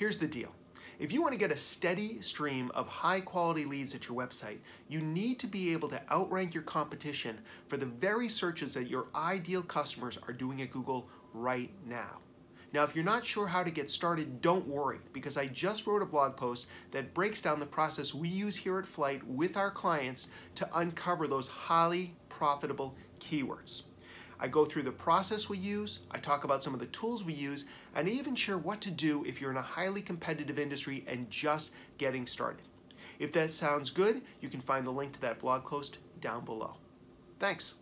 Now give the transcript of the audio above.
Here's the deal. If you want to get a steady stream of high quality leads at your website, you need to be able to outrank your competition for the very searches that your ideal customers are doing at Google right now. Now, if you're not sure how to get started, don't worry, because I just wrote a blog post that breaks down the process we use here at Flyte with our clients to uncover those highly profitable keywords. I go through the process we use, I talk about some of the tools we use, and I even share what to do if you're in a highly competitive industry and just getting started. If that sounds good, you can find the link to that blog post down below. Thanks.